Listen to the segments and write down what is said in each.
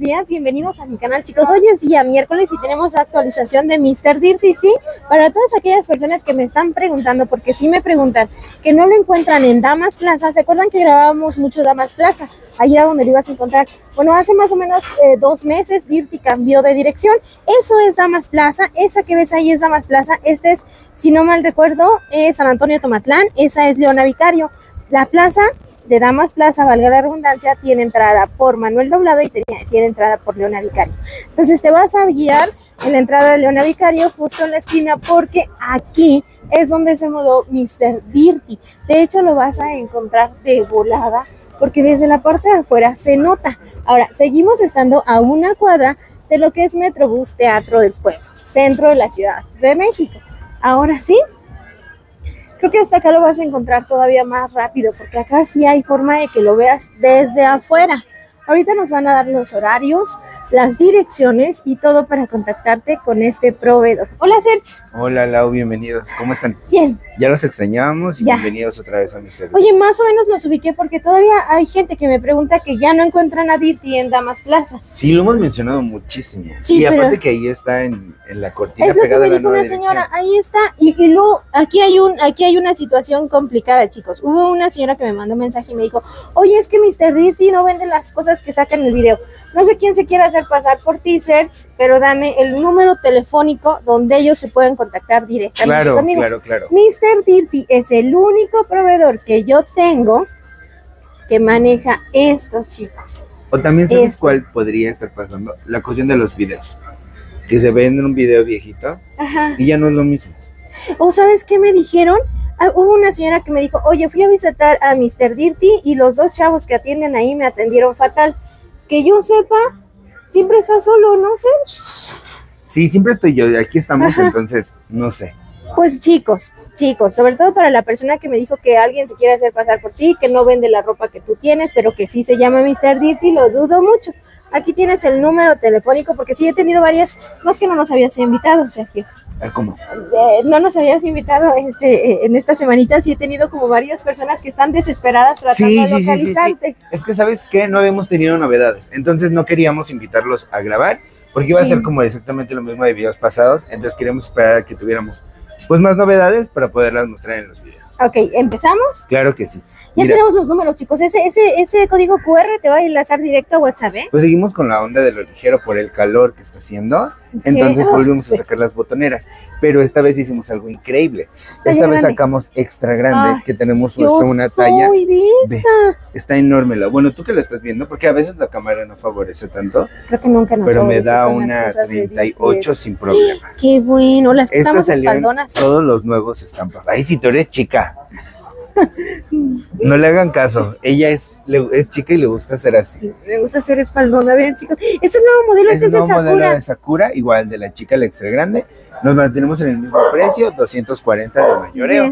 días, bienvenidos a mi canal chicos. Hoy es día miércoles y tenemos actualización de Mr. Dirty, sí, para todas aquellas personas que me están preguntando, porque sí me preguntan, que no lo encuentran en Damas Plaza, ¿se acuerdan que grabábamos mucho Damas Plaza? Ahí era donde lo ibas a encontrar. Bueno, hace más o menos eh, dos meses Dirty cambió de dirección, eso es Damas Plaza, esa que ves ahí es Damas Plaza, este es, si no mal recuerdo, es San Antonio Tomatlán, esa es Leona Vicario. La plaza de Damas Plaza, valga la redundancia, tiene entrada por Manuel Doblado y tiene, entrada por Leona Vicario. Entonces te vas a guiar en la entrada de Leona Vicario justo en la esquina porque aquí es donde se mudó Mr. Dirty. De hecho lo vas a encontrar de volada porque desde la parte de afuera se nota. Ahora, seguimos estando a una cuadra de lo que es Metrobús Teatro del Pueblo, centro de la Ciudad de México. Ahora sí, Creo que hasta acá lo vas a encontrar todavía más rápido, porque acá sí hay forma de que lo veas desde afuera. Ahorita nos van a dar los horarios, las direcciones y todo para contactarte con este proveedor. Hola, Sergio. Hola, Lau, bienvenidos. ¿Cómo están? Bien. Ya los extrañábamos y bienvenidos otra vez a Mister. Oye, más o menos los ubiqué porque todavía hay gente que me pregunta que ya no encuentran a Dirty en Damas Plaza. Sí, lo hemos mencionado muchísimo. Sí, y aparte que ahí está en, la cortina es pegada que me dijo una señora, ahí está. Y, y, luego aquí hay un aquí hay una situación complicada, chicos. Hubo una señora que me mandó un mensaje y me dijo, oye, es que Mr. Dirty no vende las cosas que sacan en el video. No sé quién se quiere hacer pasar por T-Search, pero dame el número telefónico donde ellos se pueden contactar directamente claro, conmigo. Claro, claro, Mr. Dirty es el único proveedor que yo tengo que maneja estos chicos. O también sabes cuál podría estar pasando, la cuestión de los videos. Que se ven en un video viejito y ya no es lo mismo. ¿O sabes qué me dijeron? Ah, hubo una señora que me dijo, oye, fui a visitar a Mr. Dirty y los dos chavos que atienden ahí me atendieron fatal que yo sepa, siempre está solo, ¿no sé? Sí, siempre estoy yo, aquí estamos, entonces, no sé. Pues chicos, chicos, sobre todo para la persona que me dijo que alguien se quiere hacer pasar por ti, que no vende la ropa que tú tienes, pero que sí se llama Mr. Dirty, lo dudo mucho. Aquí tienes el número telefónico, porque sí he tenido varias, es que no nos habías invitado, Sergio. ¿Cómo? Eh, no nos habías invitado este, eh, en esta semanita, sí he tenido como varias personas que están desesperadas tratando de localizarte. es que, ¿sabes qué? No habíamos tenido novedades, entonces no queríamos invitarlos a grabar, porque iba a ser como exactamente lo mismo de videos pasados, entonces queríamos esperar a que tuviéramos pues más novedades para poderlas mostrar en los videos. Ok, ¿empezamos? Claro que sí. Ya tenemos los números, chicos. Ese, ese, ese código QR te va a enlazar directo a WhatsApp, ¿eh? Pues seguimos con la onda de lo ligero por el calor que está haciendo. Entonces volvimos a sacar las botoneras. Pero esta vez hicimos algo increíble. esta vez sacamos extra grande, que tenemos una talla. está enorme. La, bueno, tú que lo estás viendo, porque a veces la cámara no favorece tanto. Creo que nunca nos Pero me da una 38 sin problema. Qué bueno, las que estamos espaldonas. Todos los nuevos estampas. Ay, si tú eres chica. No le hagan caso. Ella es, es chica y le gusta ser así. Le gusta ser espaldona. Vean, chicos. Este es nuevo modelo. Este es, de Sakura. modelo de Sakura, igual de la chica, la extra grande. Nos mantenemos en el mismo precio, 240 de mayoreo.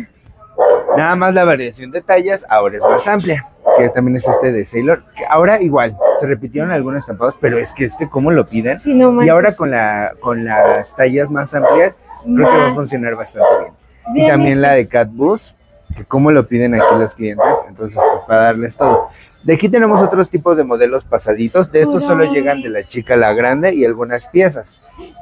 Nada más la variación de tallas ahora es más amplia, que también es este de Sailor. Que ahora igual, se repitieron algunos estampados, pero es que este, ¿cómo lo piden? y ahora con, la, con las tallas más amplias, creo que va a funcionar bastante bien. Y también la de Cat Bus, que cómo lo piden aquí los clientes, entonces pues para darles todo. De aquí tenemos otros tipos de modelos pasaditos. De estos solo llegan de la chica la grande y algunas piezas.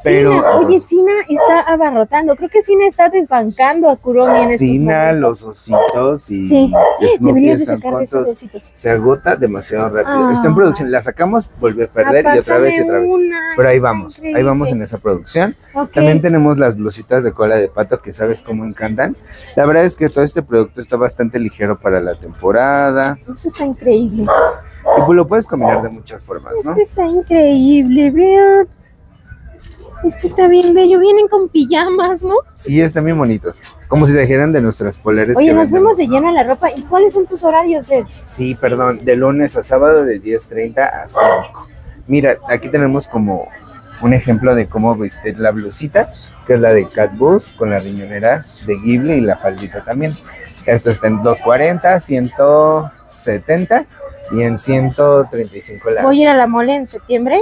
Pero, oye, Sina está abarrotando. Creo que Sina está desbancando a Kuromi en Sina, los ositos y sí. Deberías de sacar estos ositos. Se agota demasiado rápido. Está en ah. producción. La sacamos, volvió a perder y otra vez y otra vez. Pero ahí vamos, ahí vamos en esa producción. También tenemos las blusitas de cola de pato que sabes cómo encantan. La verdad es que todo este producto está bastante ligero para la temporada. Eso está increíble. Y pues lo puedes combinar de muchas formas, ¿no? Este está increíble, vean. Este está bien bello, vienen con pijamas, ¿no? Sí, están bien bonitos. Como si dijeran de nuestras poleras. Oye, nos fuimos de lleno a la ropa. ¿Y cuáles son tus horarios, Sergio? Sí, perdón, de lunes a sábado de 10.30 a 5. Mira, aquí tenemos como un ejemplo de cómo vestir la blusita, que es la de Cat Bus, con la riñonera de Ghibli y la faldita también. Esto está en 240, 170 y en 135 la. Voy a ir a la mole en septiembre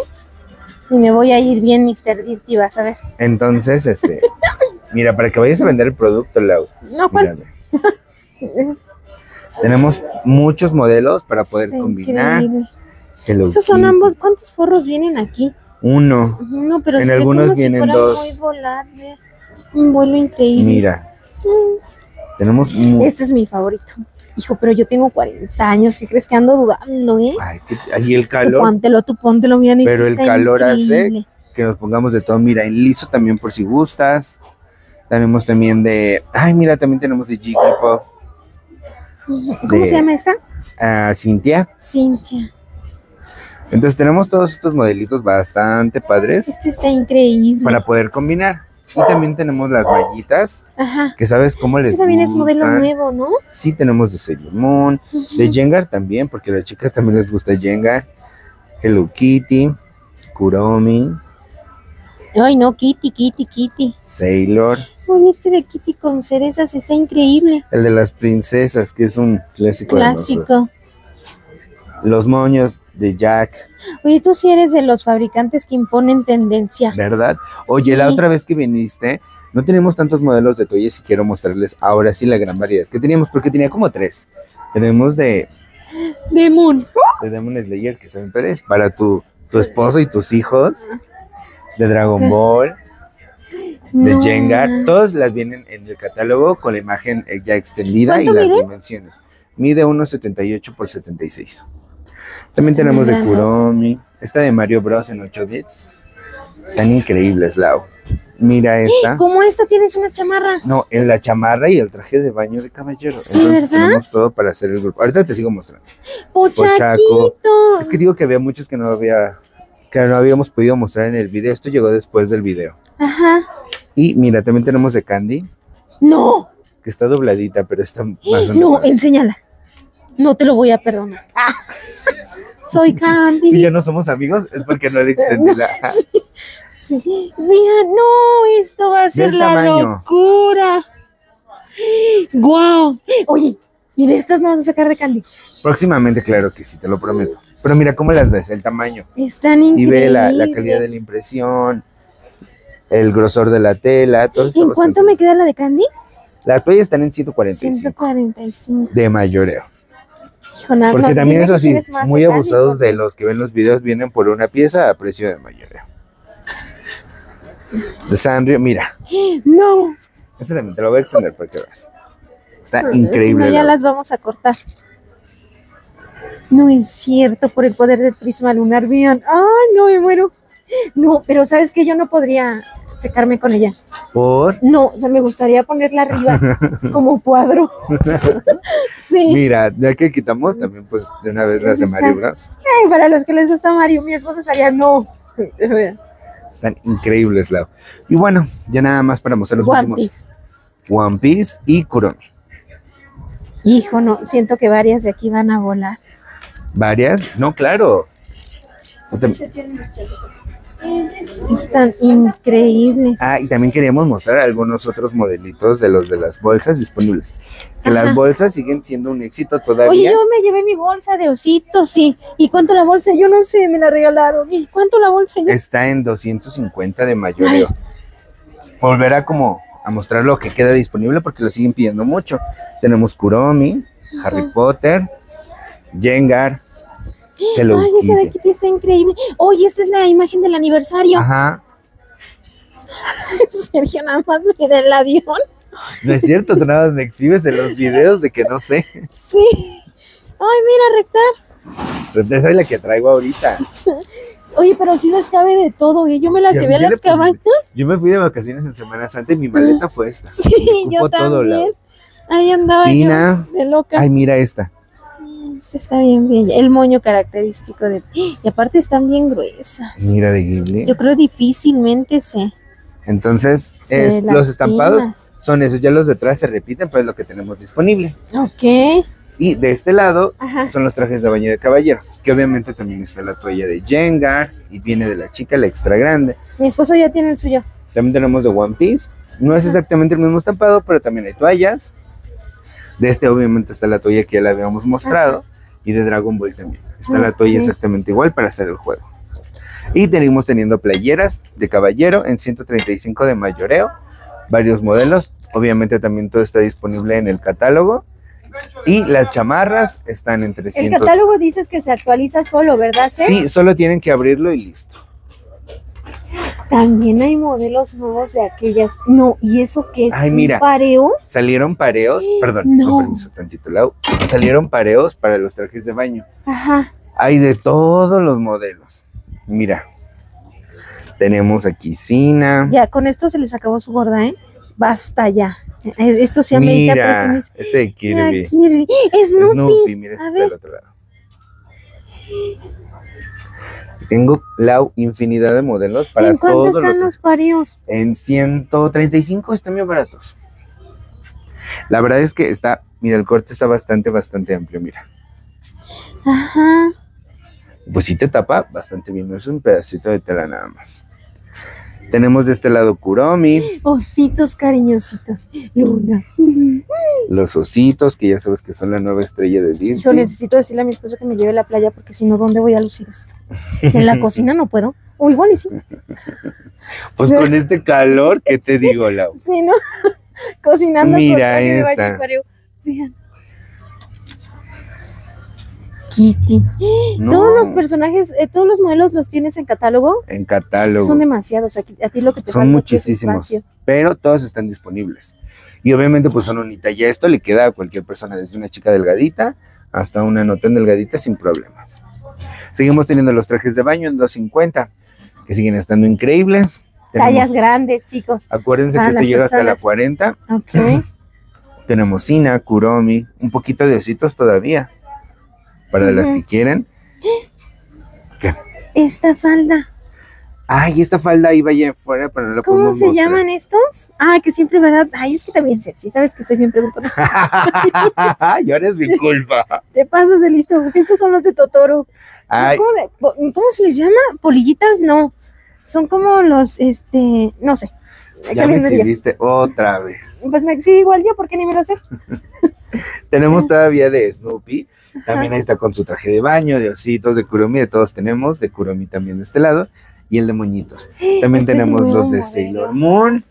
y me voy a ir bien Mr. Dirty, vas a ver. Entonces, este, mira, para que vayas a vender el producto, Lau. No, ¿cuál? Tenemos muchos modelos para poder combinar. Hello Estos son ambos. ¿Cuántos forros vienen aquí? Uno. No, pero En algunos como si vienen fuera dos. muy volable. Un vuelo increíble. Mira. Mm. Tenemos. Este es mi favorito. Hijo, pero yo tengo 40 años. ¿Qué crees que ando dudando, eh? Ay, que- el Tú calor. póntelo, tú póntelo, mira. este Pero el calor hace que nos pongamos de todo. Mira, en liso también por si gustas. Tenemos también de. Ay, mira, también tenemos de Jigglypuff. ¿Cómo de- se llama esta? a Cintia. Cintia. Entonces tenemos todos estos modelitos bastante padres Este está increíble. para poder combinar. Y también tenemos las mallitas, Ajá. que sabes cómo les Este también es modelo nuevo, ¿no? Sí, tenemos de Sailor Moon, de Jengar también, porque a las chicas también les gusta Jengar. Hello Kitty, Kuromi, Ay, no, Kitty, Kitty, Kitty. Sailor, Oye, este de Kitty con cerezas está increíble. el de las princesas, que es un clásico. de. Clásico. Los moños de Jack, Oye, tú sí eres de los fabricantes que imponen tendencia. ¿verdad? Oye, la otra vez que viniste, no tenemos tantos modelos de toallas y quiero mostrarles ahora sí la gran variedad que teníamos, porque tenía como tres. Tenemos de, Demon. de Demon Slayer, que son tres, para tu, tu esposo y tus hijos, de Dragon Ball, de No Jengar, manches. todas las vienen en el catálogo con la imagen eh, ya extendida y ¿Cuánto las mide? dimensiones. Mide 1,78 por 76. También tenemos de Kuromi, esta de Mario Bros en 8 bits. Están increíbles, Lau. Mira esta. Como esta tienes una chamarra. No, en la chamarra y el traje de baño de caballero. Sí, Entonces ¿verdad? tenemos todo para hacer el grupo. Ahorita te sigo mostrando. Pochaquito. Es que digo que había muchos que no había que no habíamos podido mostrar en el video. Esto llegó después del video. Ajá. Y mira, también tenemos de Candy, No. que está dobladita, pero está No, bastante padre. enséñala. No te lo voy a perdonar. Ah. Soy Candy. Si ya no somos amigos, es porque no le extendí la. Sí. Mira, no, esto va a ser la tamaño. locura. Guau. Oye, ¿y de estas no vas a sacar de Candy? Próximamente, claro que sí, te lo prometo. Pero mira cómo las ves, el tamaño. Están Y increíbles. ve la, la calidad de la impresión, el grosor de la tela, todo esto. ¿En cuánto me queda la de Candy? Las toallas están en 145 145. de mayoreo. Porque también eso sí, muy abusados de los que ven los videos vienen por una pieza a precio de mayoreo. De Sanrio, mira, No. este también te lo voy a extender para que veas. Está Si increíble. no, ya la- las vamos a cortar. No es cierto, por el poder del prisma lunar, vean. Ay, no me muero. No, pero sabes que yo no podría secarme con ella. Por, No, o sea, me gustaría ponerla arriba como cuadro. sí. mira, ya que quitamos también pues de una vez las de Mario Bros. Ay, para los que les gusta Mario, mi esposo estaría no. Están increíbles, Lau. Y bueno, ya nada más para mostrar los One últimos. Piece. One Piece y Kuromi. Hijo, no, siento que varias de aquí van a volar. ¿Varias? No, claro. No te- Están increíbles. Ah, y también queríamos mostrar algunos otros modelitos de los de las bolsas disponibles. Que Ajá. las bolsas siguen siendo un éxito Oye, todavía. yo me llevé mi bolsa de osito, sí. ¿Y cuánto la bolsa? Yo no sé, me la regalaron. ¿Y cuánto la bolsa? Está en 250 de mayoreo. Volverá como a mostrar lo que queda disponible porque lo siguen pidiendo mucho. Tenemos Kuromi, Harry Potter, Jengar, Hello Ay, esa de Kitty. Kitty está increíble. Oye, esta es la imagen del aniversario. Ajá. Sergio, nada más me da el avión. No es cierto, tú nada más me exhibes en los videos de que no sé. Sí. Ay, mira, rectar. Esa es la que traigo ahorita. Oye, pero sí les cabe de todo, ¿eh? Yo me las llevé a las cabañas. Yo me fui de vacaciones en Semana Santa y mi maleta fue esta. Sí, yo todo también. Ahí andaba Sina. yo de loca. Ay, mira esta. Esa está bien bella. El moño característico de... Y aparte están bien gruesas. Mira de Ghibli. Yo creo difícilmente se... Entonces, es- los estampados son esos. Ya los detrás se repiten, pero es lo que tenemos disponible. Ok. Y de este lado Ajá. son los trajes de baño de caballero, que obviamente también está la toalla de Jengar y viene de la chica, la extra grande. Mi esposo ya tiene el suyo. También tenemos de One Piece. No es exactamente el mismo estampado, pero también hay toallas. De este obviamente está la toalla que ya le habíamos mostrado. Y de Dragon Ball también. Está la toalla exactamente igual para hacer el juego. Y tenemos teniendo playeras de caballero en 135 de mayoreo. Varios modelos. Obviamente también todo está disponible en el catálogo. Y las chamarras están en El 300. catálogo dices que se actualiza solo, ¿verdad? Cel? Sí, solo tienen que abrirlo y listo. También hay modelos nuevos de aquellas. No, ¿y eso qué es? Ay, ¿Un mira. pareo? Salieron pareos, perdón, No. con permiso tantito, Lau. Salieron pareos para los trajes de baño. Ajá. Hay de todos los modelos. Mira, tenemos aquí Sina. Ya, con esto se les acabó su gorda, ¿eh? Basta ya. Eh, Esto se amerita presumir. ese de Mira, Kirby. Kirby. Snoopy. Snoopy, mira, está del otro lado. Tengo Lau infinidad de modelos para ¿En cuánto todos están los los pareos? En 135 están bien baratos. La verdad es que está, mira, el corte está bastante, bastante amplio, mira. Ajá. Pues sí te tapa bastante bien, no es un pedacito de tela nada más. Tenemos de este lado Kuromi, Ositos cariñositos. Luna. los ositos, que ya sabes que son la nueva estrella de Disney. Yo necesito decirle a mi esposo que me lleve a la playa porque si no, ¿dónde voy a lucir esto? En la cocina no puedo. O igual y sí. Pues con este calor, ¿qué te digo, Lau? Sí, ¿no? Cocinando Mira con esta. Vean. Kitty. No, Todos los personajes, eh, todos los modelos los tienes en catálogo. en Es que catálogo. son demasiados. Aquí, a ti lo que te Son es muchísimos. pero todos están disponibles. Y obviamente pues son unita. Ya esto le queda a cualquier persona, desde una chica delgadita hasta una no tan delgadita sin problemas. Seguimos teniendo los trajes de baño en 250, que siguen estando increíbles. Tallas grandes, chicos. acuérdense que este llega hasta la personas. 40. Ok. Tenemos Sina, Kuromi, un poquito de ositos todavía. Para las que quieren. Esta falda. Ay, esta falda ahí vaya afuera, pero no la ¿Cómo se mostrar. llaman estos? Ah, que siempre, ¿verdad? Ay, es que también, Cersei, sabes que soy bien preguntona. y ahora es mi culpa. Te pasas de listo. Estos son los de Totoro. Ay, ¿Cómo, de- po- ¿Cómo se les llama? Polillitas, no. Son como los, este, no sé. ya ¿Qué me exhibiste otra vez. Pues me exhibo igual yo, porque ni me lo sé. Tenemos todavía de Snoopy. También ahí está con su traje de baño, de ositos, de Kuromi, de todos tenemos. De Kuromi también de este lado. Y el de moñitos. También Este es tenemos los de. Sailor Moon.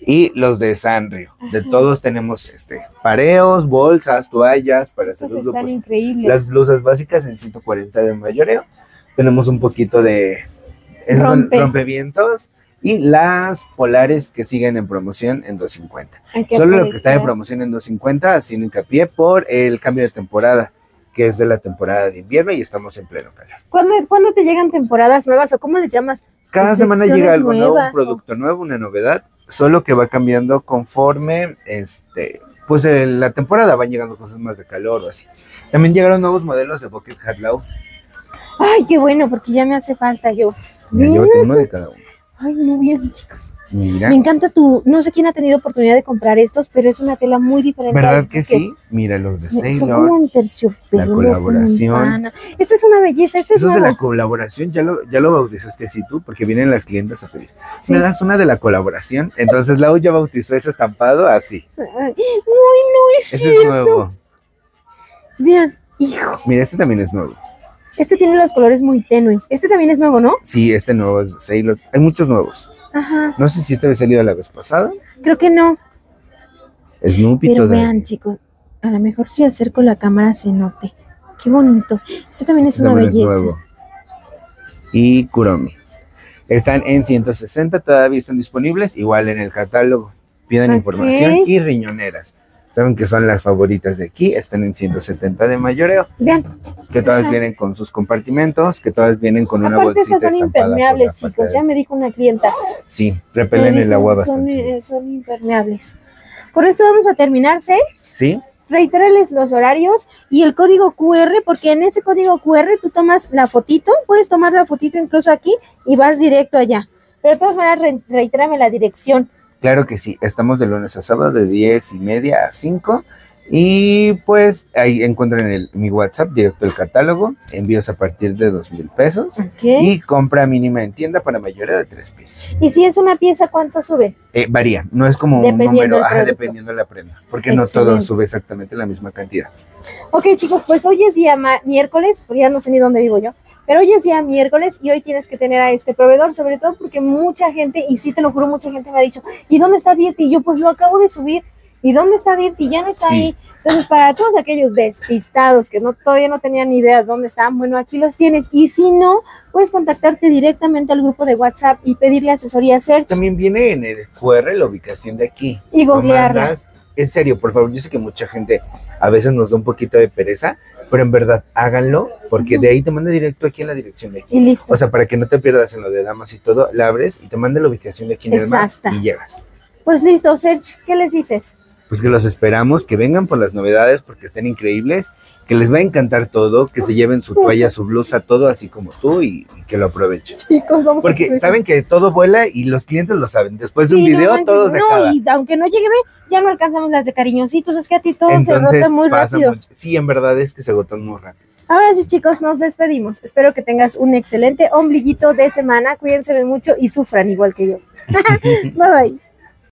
Y los de Sanrio. De todos tenemos este pareos, bolsas, toallas para hacer los grupos. increíbles. Las blusas básicas en 140 de mayoreo. Tenemos un poquito de Rompe. rompevientos. Y las polares que siguen en promoción en 250. Hay que Solo lo que está aprovechar. promoción en 250 haciendo hincapié por el cambio de temporada, que es de la temporada de invierno y estamos en pleno calor. ¿Cuándo, cuándo te llegan temporadas nuevas o cómo les llamas? Cada semana llega algo nuevo, un o- producto nuevo, una novedad, solo que va cambiando conforme este pues el- la temporada van llegando cosas más de calor o así. También llegaron nuevos modelos de Bucket Hat Low. Ay, qué bueno, porque ya me hace falta yo. Llévate uno de cada uno. Ay, muy bien, chicos. Mira, Me encanta tu, no sé quién ha tenido oportunidad de comprar estos, pero es una tela muy diferente. ¿verdad que sí? Mira los de Son Sailor. como en terciopelo. la colaboración. Esta es una belleza, este es de la colaboración, ya lo, ya lo bautizaste así tú, porque vienen las clientas a pedir. Sí. ¿Me das una de la colaboración? Entonces Lau ya bautizó ese estampado así. Ay, no es Ese es nuevo. Vean, hijo, Mira, este también es nuevo. Este tiene los colores muy tenues. Este también es nuevo, ¿no? Sí, este nuevo es de Sailor. Hay muchos nuevos. Ajá, No sé si este había salido la vez pasada. creo que no. Snoopy Pero todavía. vean, chicos, a lo mejor si acerco la cámara se note. Qué bonito. Este también es una También es belleza. nuevo. Y Kuromi. Están en 160, todavía están disponibles, igual en el catálogo. Pidan información y riñoneras. Saben que son las favoritas de aquí, están en 170 de mayoreo, Vean, que todas Ajá. vienen con sus compartimentos, que todas vienen con una aparte bolsita esas son impermeables, chicos. de- Ya me dijo una clienta. Sí, repelen el agua son, bastante. eh, son impermeables. Por esto vamos a terminar, ¿sí? Sí, Reiterarles los horarios y el código QR, porque en ese código QR tú tomas la fotito, puedes tomar la fotito incluso aquí y vas directo allá. Pero de todas maneras, re- reitérame la dirección. Claro que sí. Estamos de lunes a sábado de 10 y media a 5. Y pues ahí encuentran el, mi WhatsApp, directo el catálogo, envíos a partir de dos mil pesos. Y, Y compra mínima en tienda para mayoría de tres piezas. si es una pieza, ¿cuánto sube? Eh, varía, no es como un número, ajá, dependiendo de la prenda, porque no todo sube exactamente la misma cantidad. Ok, chicos, pues hoy es día miércoles, ya no sé ni dónde vivo yo, pero hoy es día miércoles y hoy tienes que tener a este proveedor, sobre todo porque mucha gente, y sí te lo juro, mucha gente me ha dicho, ¿y dónde está Diet? Y yo, pues lo acabo de subir. ¿Y dónde está Diet? Y ya no está Sí. ahí. Entonces, para todos aquellos despistados que no todavía no tenían ni idea de dónde están, bueno, aquí los tienes. Y si no, puedes contactarte directamente al grupo de WhatsApp y pedirle asesoría a Search También viene en el QR la ubicación de aquí. y googlearla. En serio, por favor, yo sé que mucha gente a veces nos da un poquito de pereza, pero en verdad háganlo, porque de ahí te manda directo aquí en la dirección de aquí. Y listo. O sea, para que no te pierdas en lo de damas y todo, la abres y te manda la ubicación de aquí en el mar Exacta. y llegas. Pues listo, Search, ¿qué les dices? Pues que los esperamos, que vengan por las novedades porque estén increíbles, que les va a encantar todo, que se lleven su toalla, su blusa, todo así como tú y, y que lo aprovechen. Chicos, vamos a Porque saben que todo vuela y los clientes lo saben. Después de Sí, un no video manches, todo se No, acaba. y aunque no llegue, ya no alcanzamos las de cariñositos, es que a ti todo se rota muy rápido. mucho. Sí, en verdad es que se agotan muy rápido. Ahora sí, chicos, nos despedimos. Espero que tengas un excelente ombliguito de semana. Cuídense mucho y sufran igual que yo. bye bye.